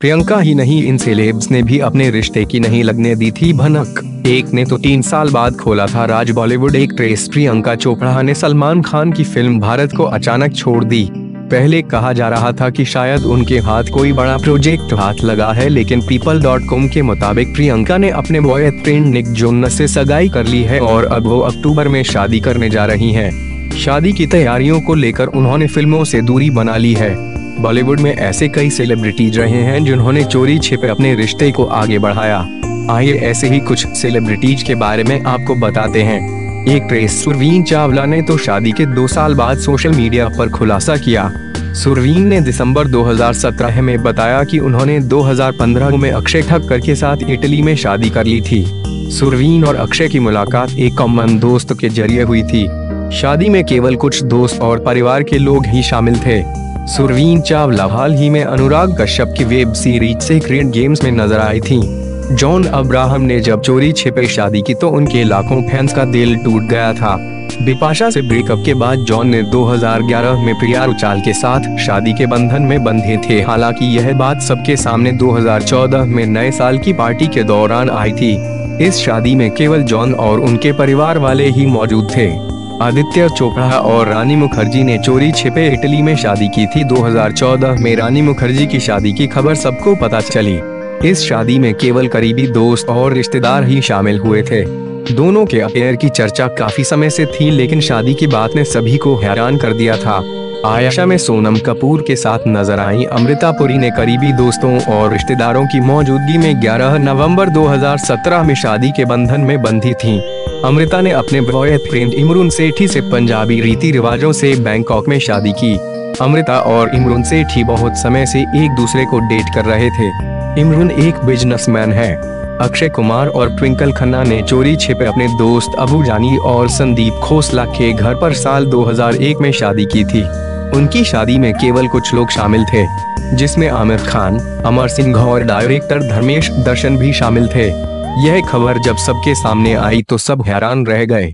प्रियंका ही नहीं, इन सेलेब्स ने भी अपने रिश्ते की नहीं लगने दी थी भनक। एक ने तो तीन साल बाद खोला था राज बॉलीवुड, एक एक्ट्रेस प्रियंका चोपड़ा ने सलमान खान की फ़िल्म भारत को अचानक छोड़ दी। पहले कहा जा रहा था कि शायद उनके हाथ कोई बड़ा प्रोजेक्ट हाथ लगा है, लेकिन पीपल डॉट कॉम के मुताबिक प्रियंका ने अपने बॉयफ्रेंड निक जोनस से सगाई कर ली है और अब वो अक्टूबर में शादी करने जा रही हैं। शादी की तैयारियों को लेकर उन्होंने फ़िल्मों से दूरी बना ली है। बॉलीवुड में ऐसे कई सेलिब्रिटीज रहे हैं जिन्होंने चोरी छिपे अपने रिश्ते को आगे बढ़ाया। आइए ऐसे ही कुछ सेलिब्रिटीज के बारे में आपको बताते हैं। एक ट्रेस सुरवीन चावला ने तो शादी के दो साल बाद सोशल मीडिया पर खुलासा किया। सुरवीन ने दिसंबर 2017 में बताया कि उन्होंने 2015 में अक्षय ठक्कर के साथ इटली में शादी कर ली थी। सुरवीन और अक्षय की मुलाकात एक कॉमन दोस्त के ज़रिए हुई थी। शादी में केवल कुछ दोस्त और परिवार के लोग ही शामिल थे। सुरवीन चावला हाल ही में अनुराग कश्यप की वेब सीरीज़ से क्रिएट गेम्स में नज़र आई थी। जॉन अब्राहम ने जब चोरी छिपे शादी की तो उनके लाखों फैंस का दिल टूट गया था। बिपाशा से ब्रेकअप के बाद जॉन ने 2011 में प्रिया रुचाल के साथ शादी के बंधन में बंधे थे। हालाँकि यह बात सबके सामने 2014 में नए साल की पार्टी के दौरान आई थी। इस शादी में केवल जॉन और उनके परिवार वाले ही मौजूद थे। आदित्य चोपड़ा और रानी मुखर्जी ने चोरी छिपे इटली में शादी की थी 2014 में। रानी मुखर्जी की शादी की खबर सबको पता चली। इस शादी में केवल करीबी दोस्त और रिश्तेदार ही शामिल हुए थे। दोनों के अफेयर की चर्चा काफ़ी समय से थी, लेकिन शादी की बात ने सभी को हैरान कर दिया था। आयशा में सोनम कपूर के साथ नज़र आई। अमृता पुरी ने करीबी दोस्तों और रिश्तेदारों की मौजूदगी में 11 नवंबर 2017 में शादी के बंधन में बंधी थीं। अमृता ने अपने बॉयफ्रेंड इमरुन सेठी से पंजाबी रीति रिवाजों से बैंकॉक में शादी की। अमृता और इमरुन सेठी बहुत समय से एक दूसरे को डेट कर रहे थे। इमरुन एक बिजनेसमैन है। अक्षय कुमार और ट्विंकल खन्ना ने चोरी छिपे अपने दोस्त अबू जानी और संदीप खोसला के घर पर साल 2001 में शादी की थी। उनकी शादी में केवल कुछ लोग शामिल थे, जिसमें आमिर खान, अमर सिंह और डायरेक्टर धर्मेश दर्शन भी शामिल थे। यह खबर जब सबके सामने आई तो सब हैरान रह गए।